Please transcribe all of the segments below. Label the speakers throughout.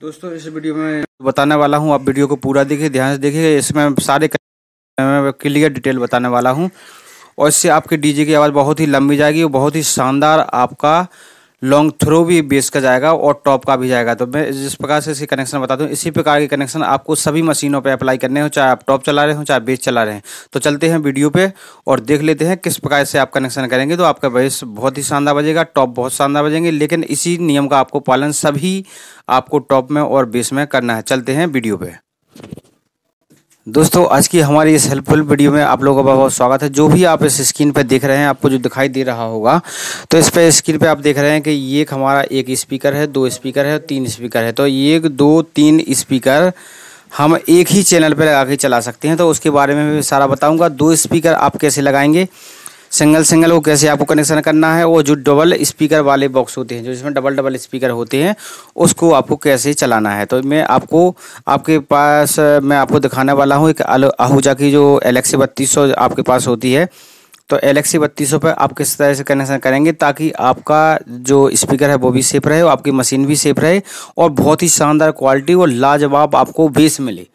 Speaker 1: दोस्तों, इस वीडियो में बताने वाला हूँ, आप वीडियो को पूरा देखिए ध्यान से देखिए इसमें सारे क्लियर डिटेल बताने वाला हूँ। और इससे आपके डीजे की आवाज़ बहुत ही लंबी जाएगी और बहुत ही शानदार आपका लॉन्ग थ्रो भी बेस का जाएगा और टॉप का भी जाएगा। तो मैं जिस प्रकार से इसके कनेक्शन बता दूँ इसी प्रकार के कनेक्शन आपको सभी मशीनों पे अप्लाई करने हो, चाहे आप टॉप चला रहे हो, चाहे बेस चला रहे हैं। तो चलते हैं वीडियो पे और देख लेते हैं किस प्रकार से आप कनेक्शन करेंगे। तो आपका बेस बहुत ही शानदार बजेगा टॉप बहुत शानदार बजेंगे, लेकिन इसी नियम का आपको पालन सभी आपको टॉप में और बेस में करना है। चलते हैं वीडियो पे। दोस्तों, आज की हमारी इस हेल्पफुल वीडियो में आप लोगों का बहुत स्वागत है। जो भी आप इस स्क्रीन पर देख रहे हैं, आपको जो दिखाई दे रहा होगा तो इस पर स्क्रीन पर आप देख रहे हैं कि ये हमारा एक स्पीकर है, दो स्पीकर है, तीन स्पीकर है। तो एक, दो, तीन स्पीकर हम एक ही चैनल पर लगा के चला सकते हैं। तो उसके बारे में भी सारा बताऊँगा। दो स्पीकर आप कैसे लगाएँगे? सिंगल सिंगल वो कैसे आपको कनेक्शन करना है, वो जो डबल स्पीकर वाले बॉक्स होते हैं, जो जिसमें डबल डबल स्पीकर होते हैं, उसको आपको कैसे चलाना है? तो मैं आपको, आपके पास, मैं आपको दिखाने वाला हूँ एक आहूजा की जो एलेक्सी बत्तीस आपके पास होती है। तो एलेक्सी बत्तीस पर आप किस तरह से कनेक्शन करेंगे ताकि आपका जो स्पीकर है वो भी सेफ़ रहे और आपकी मशीन भी सेफ़ रहे और बहुत ही शानदार क्वालिटी और लाजवाब आपको बेस मिले।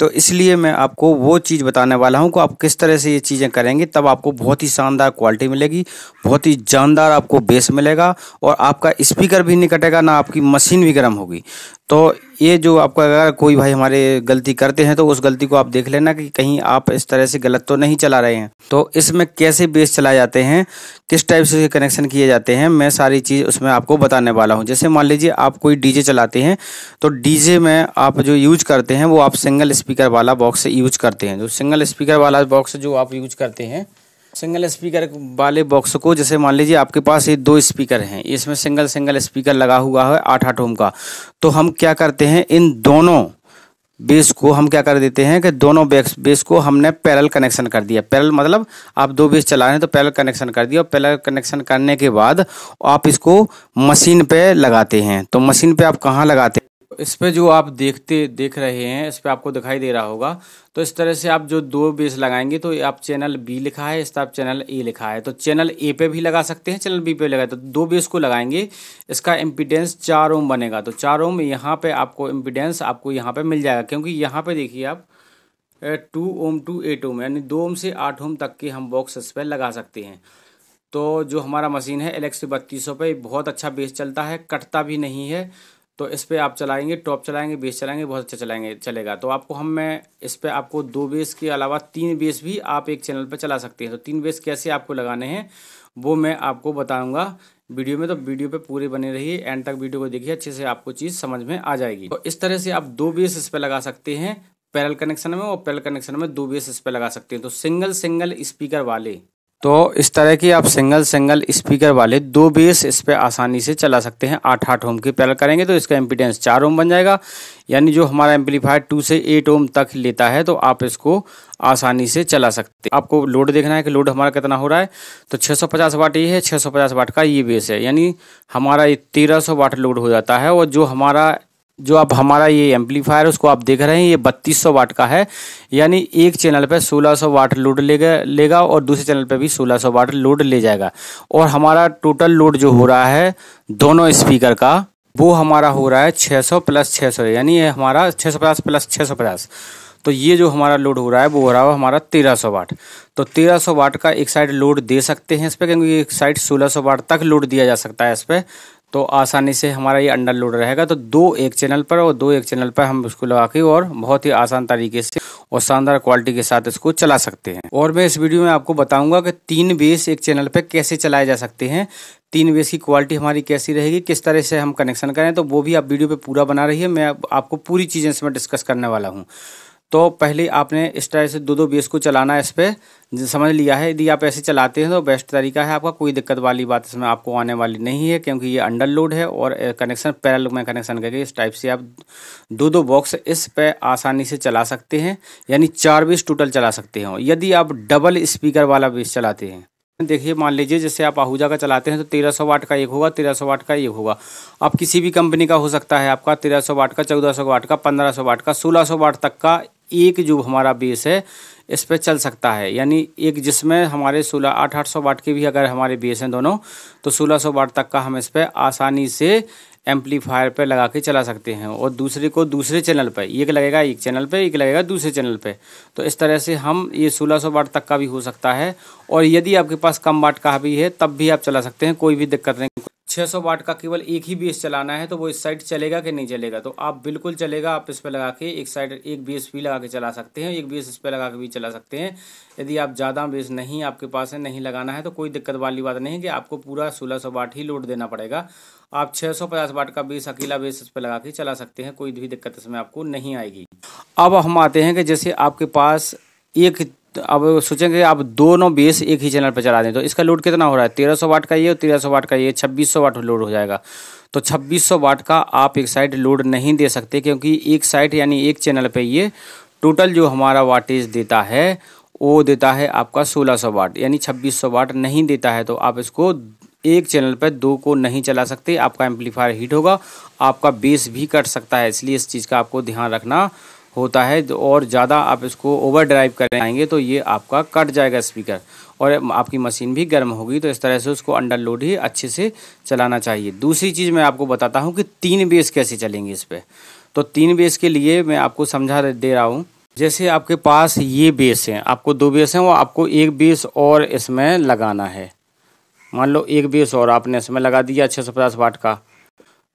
Speaker 1: तो इसलिए मैं आपको वो चीज़ बताने वाला हूँ कि आप किस तरह से ये चीज़ें करेंगे, तब आपको बहुत ही शानदार क्वालिटी मिलेगी, बहुत ही जानदार आपको बेस मिलेगा और आपका स्पीकर भी नहीं कटेगा, ना आपकी मशीन भी गर्म होगी। तो ये जो आपका अगर कोई भाई हमारे गलती करते हैं तो उस गलती को आप देख लेना कि कहीं आप इस तरह से गलत तो नहीं चला रहे हैं। तो इसमें कैसे बेस चलाए जाते हैं, किस टाइप से कनेक्शन किए जाते हैं, मैं सारी चीज़ उसमें आपको बताने वाला हूँ। जैसे मान लीजिए आप कोई डीजे चलाते हैं तो डीजे में आप जो यूज़ करते हैं, वो आप सिंगल स्पीकर वाला बॉक्स यूज़ करते हैं। जो सिंगल स्पीकर वाला बॉक्स जो आप यूज़ करते हैं सिंगल स्पीकर वाले बॉक्स को, जैसे मान लीजिए आपके पास ये दो स्पीकर हैं, इसमें सिंगल सिंगल स्पीकर लगा हुआ है आठ आठ ओम का। तो हम क्या करते हैं, इन दोनों बेस को हम क्या कर देते हैं कि दोनों बेस बेस को हमने पैरल कनेक्शन कर दिया। पैरल मतलब आप दो बेस चला रहे हैं तो पैरल कनेक्शन कर दिया और पैरल कनेक्शन करने के बाद आप इसको मशीन पे लगाते हैं। तो मशीन पे आप कहाँ लगाते हैं? इस पे जो आप देखते, देख रहे हैं, इस पे आपको दिखाई दे रहा होगा। तो इस तरह से आप जो दो बेस लगाएँगे तो आप चैनल बी लिखा है, इस तरफ़ चैनल ए लिखा है। तो चैनल ए पे भी लगा सकते हैं, चैनल बी पे लगाए तो दो बेस को लगाएँगे, इसका इम्पिडेंस चार ओम बनेगा। तो चार ओम यहाँ पे आपको इम्पिडेंस आपको यहाँ पे मिल जाएगा, क्योंकि यहाँ पे देखिए आप two ohm to eight ohm यानी दो ओम से आठ ओम तक के हम बॉक्स इस पर लगा सकते हैं। तो जो हमारा मशीन है एलेक्सी बत्तीस सौ पे, बहुत अच्छा बेस चलता है, कटता भी नहीं है। तो इस पर आप चलाएँगे, टॉप चलाएँगे, बेस चलाएँगे, बहुत अच्छा चलाएँगे, चलेगा। तो आपको हम मैं इस पर आपको दो बेस के अलावा तीन बेस भी आप एक चैनल पर चला सकते हैं। तो तीन बेस कैसे आपको लगाने हैं, वो मैं आपको बताऊँगा। वीडियो में तो वीडियो पे पूरे बने रहिए, एंड तक वीडियो को देखिए, अच्छे से आपको चीज़ समझ में आ जाएगी। तो इस तरह से आप दो बेस इस पर लगा सकते हैं, पैरल कनेक्शन में और पैरल कनेक्शन में दो बेस इस पर लगा सकते हैं। तो सिंगल सिंगल स्पीकर वाले तो इस तरह की आप सिंगल सिंगल स्पीकर वाले दो बेस इस पर आसानी से चला सकते हैं आठ आठ ओम के पैरल करेंगे तो इसका इम्पिडेंस चार ओम बन जाएगा। यानी जो हमारा एम्पलीफायर टू से एट ओम तक लेता है तो आप इसको आसानी से चला सकते हैं। आपको लोड देखना है कि लोड हमारा कितना हो रहा है। तो 650 वाट ये है 650 वाट का ये बेस है। यानी हमारा ये 1300 वाट लोड हो जाता है और जो हमारा जो आप हमारा ये एम्पलीफायर उसको आप देख रहे हैं, ये बत्तीस सौ वाट का है। यानी एक चैनल पे 1600 वाट लोड लेगा लेगा और दूसरे चैनल पे भी 1600 वाट लोड ले जाएगा। और हमारा टोटल लोड जो हो रहा है दोनों स्पीकर का, वो हमारा हो रहा है 600 प्लस 600 यानी ये हमारा 650 प्लस 650 तो ये जो हमारा लोड हो रहा है, वो हो रहा है हमारा 1300 वाट। तो 1300 वाट का एक साइड लोड दे सकते हैं इस पर क्योंकि एक साइड 1600 वाट तक लोड दिया जा सकता है इस पर तो आसानी से हमारा ये अंडर लोड रहेगा। तो दो एक चैनल पर और दो एक चैनल पर हम उसको लगा के और बहुत ही आसान तरीके से और शानदार क्वालिटी के साथ इसको चला सकते हैं। और मैं इस वीडियो में आपको बताऊँगा कि तीन बेस एक चैनल पर कैसे चलाए जा सकते हैं। तीन बेस की क्वालिटी हमारी कैसी रहेगी, किस तरह से हम कनेक्शन करें तो वो भी आप वीडियो पर पूरा बना रही है मैं आपको पूरी चीज़ें इसमें डिस्कस करने वाला हूँ। तो पहले आपने इस तरह से दो दो बेस को चलाना है इस पर समझ लिया है। यदि आप ऐसे चलाते हैं तो बेस्ट तरीका है आपका कोई दिक्कत वाली बात इसमें आपको आने वाली नहीं है, क्योंकि ये अंडर लोड है और कनेक्शन पैरल में कनेक्शन करके इस टाइप से आप दो दो बॉक्स इस पे आसानी से चला सकते हैं, यानी चार बेस टोटल चला सकते हैं। यदि आप डबल स्पीकर वाला बेस चलाते हैं, देखिए मान लीजिए जैसे आप आहूजा का चलाते हैं तो तेरह सौ वाट का एक होगा, तेरह सौ वाट का एक होगा। आप किसी भी कंपनी का हो सकता है आपका तेरह सौ वाट का, चौदह सौ वाट का, पंद्रह सौ वाट का, सोलह सौ वाट तक का एक जो हमारा बेस है, इस पर चल सकता है। यानी एक जिसमें हमारे सोलह, आठ आठ सौ वाट के भी अगर हमारे बेस हैं दोनों तो सोलह सौ वाट तक का हम इस पर आसानी से एम्पलीफायर पर लगा के चला सकते हैं। और दूसरे को दूसरे चैनल पर एक लगेगा एक चैनल पर एक लगेगा दूसरे चैनल पर तो इस तरह से हम ये 1600 वाट तक का भी हो सकता है। और यदि आपके पास कम वाट का भी है, तब भी आप चला सकते हैं, कोई भी दिक्कत नहीं। 600 वाट का केवल एक ही बेस चलाना है तो वो इस साइड चलेगा कि नहीं चलेगा? तो आप बिल्कुल चलेगा, आप इस पर लगा के एक साइड एक बेस भी लगा के चला सकते हैं, एक बेस इस पर लगा के भी चला सकते हैं। यदि आप ज़्यादा बेस नहीं आपके पास है, नहीं लगाना है तो कोई दिक्कत वाली बात नहीं कि आपको पूरा सोलह सौ वाट ही लोड देना पड़ेगा। आप छः सौ पचास वाट का बेस, अकेला बेस इस पर लगा के चला सकते हैं, कोई भी दिक्कत इसमें आपको नहीं आएगी। अब हम आते हैं कि जैसे आपके पास एक अब सोचेंगे आप दोनों बेस एक ही चैनल पर चला दें तो इसका लोड कितना हो रहा है? तेरह सौ वाट का ये और तेरह सौ वाट का ये, छब्बीस सौ वाट लोड हो जाएगा। तो छब्बीस सौ वाट का आप एक साइड लोड नहीं दे सकते, क्योंकि एक साइड यानी एक चैनल पे ये टोटल जो हमारा वाटेज देता है, वो देता है आपका सोलह सौ वाट। यानी छब्बीस सौ वाट नहीं देता है तो आप इसको एक चैनल पर दो को नहीं चला सकते, आपका एम्पलीफायर हीट होगा, आपका बेस भी कट सकता है। इसलिए इस चीज़ का आपको ध्यान रखना होता है और ज़्यादा आप इसको ओवर ड्राइव करेंगे तो ये आपका कट जाएगा स्पीकर और आपकी मशीन भी गर्म होगी तो इस तरह से उसको अंडर लोड ही अच्छे से चलाना चाहिए। दूसरी चीज़ मैं आपको बताता हूँ कि तीन बेस कैसे चलेंगे इस पर तो तीन बेस के लिए मैं आपको समझा दे रहा हूँ, जैसे आपके पास ये बेस है, आपको दो बेस हैं, वो आपको एक बेस और इसमें लगाना है। मान लो एक बेस और, आपने इसमें लगा दिया छः सौ पचास वाट का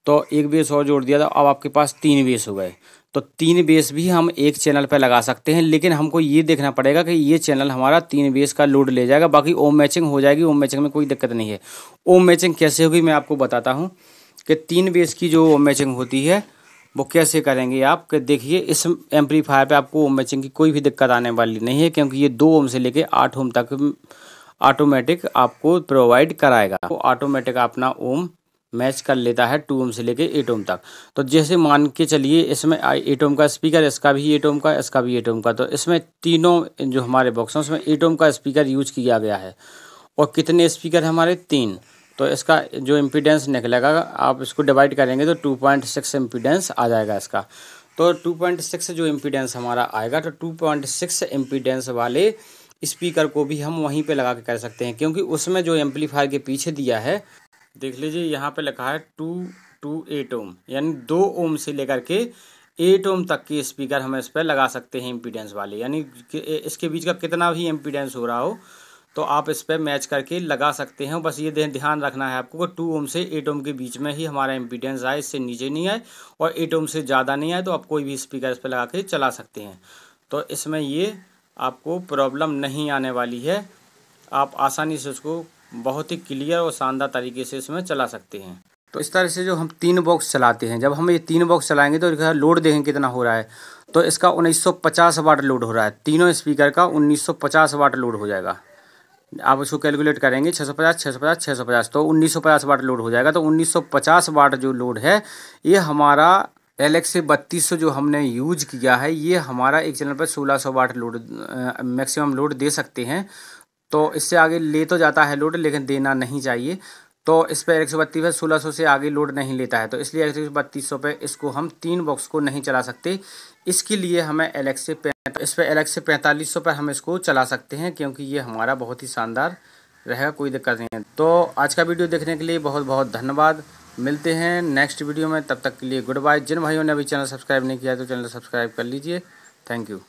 Speaker 1: तो एक बेस और जोड़ दिया तो अब आपके पास तीन बेस हो गए। तो तीन बेस भी हम एक चैनल पर लगा सकते हैं, लेकिन हमको ये देखना पड़ेगा कि ये चैनल हमारा तीन बेस का लोड ले जाएगा, बाकी ओम मैचिंग हो जाएगी, ओम मैचिंग में कोई दिक्कत नहीं है। ओम मैचिंग कैसे होगी मैं आपको बताता हूँ कि तीन बेस की जो ओम मैचिंग होती है, वो कैसे करेंगे आप कि देखिए, इस एम्पलीफायर पे आपको ओम मैचिंग की कोई भी दिक्कत आने वाली नहीं है, क्योंकि ये दो ओम से लेके आठ ओम तक ऑटोमेटिक आपको प्रोवाइड कराएगा। तो ऑटोमेटिक अपना ओम मैच कर लेता है टू ओम से लेके एट ओम तक। तो जैसे मान के चलिए, इसमें एट ओम का स्पीकर, इसका भी एट ओम का, इसका भी एट ओम का। तो इसमें तीनों जो हमारे बॉक्स हैं, उसमें एट ओम का स्पीकर यूज़ किया गया है। और कितने स्पीकर हमारे? तीन। तो इसका जो इम्पीडेंस निकलेगा, आप इसको डिवाइड करेंगे तो टू पॉइंट सिक्स इम्पीडेंस आ जाएगा इसका। तो टू पॉइंट सिक्स जो इम्पीडेंस हमारा आएगा तो टू पॉइंट सिक्स इम्पीडेंस वाले स्पीकर को भी हम वहीं पे लगा के कर सकते हैं, क्योंकि उसमें जो एम्पलीफायर के पीछे दिया है देख लीजिए, यहाँ पे लिखा है टू टू एट ओम, यानी दो ओम से लेकर के एट ओम तक के स्पीकर हम इस पर लगा सकते हैं इम्पीडेंस वाले। यानी इसके बीच का कितना भी इम्पीडेंस हो रहा हो तो आप इस पर मैच करके लगा सकते हैं। बस ये ध्यान रखना है आपको कि टू ओम से एट ओम के बीच में ही हमारा इम्पीडेंस आए, इससे नीचे नहीं आए, और एट ओम से ज़्यादा नहीं आए तो आप कोई भी स्पीकर इस पर लगा के चला सकते हैं। तो इसमें ये आपको प्रॉब्लम नहीं आने वाली है। आप आसानी से उसको बहुत ही क्लियर और शानदार तरीके से इसमें चला सकते हैं। तो इस तरह से जो हम तीन बॉक्स चलाते हैं, जब हम ये तीन बॉक्स चलाएँगे तो लोड देखें कितना हो रहा है। तो इसका 1950 वाट लोड हो रहा है। तीनों स्पीकर का 1950 वाट लोड हो जाएगा। आप उसको कैलकुलेट करेंगे 650 650 650 तो 1950 वाट लोड हो जाएगा। तो 1950 वाट जो लोड है, ये हमारा एल एक्स बत्तीस जो हमने यूज़ किया है, ये हमारा एक चैनल पर 1600 वाट लोड मैक्सिमम लोड दे सकते हैं। तो इससे आगे ले तो जाता है लोड, लेकिन देना नहीं चाहिए। तो इस पर एक सौ बत्तीस है सोलह सौ से आगे लोड नहीं लेता है। तो इसलिए एक सौ बत्तीस सौ पे इसको हम तीन बॉक्स को नहीं चला सकते। इसके लिए हमें एलेक्स से इस पर एलेक्स से पैंतालीस सौ पर हम इसको चला सकते हैं, क्योंकि ये हमारा बहुत ही शानदार रहेगा, कोई दिक्कत नहीं है। तो आज का वीडियो देखने के लिए बहुत बहुत धन्यवाद। मिलते हैं नेक्स्ट वीडियो में, तब तक के लिए गुड बाय। जिन भाइयों ने अभी चैनल सब्सक्राइब नहीं किया तो चैनल सब्सक्राइब कर लीजिए। Thank you.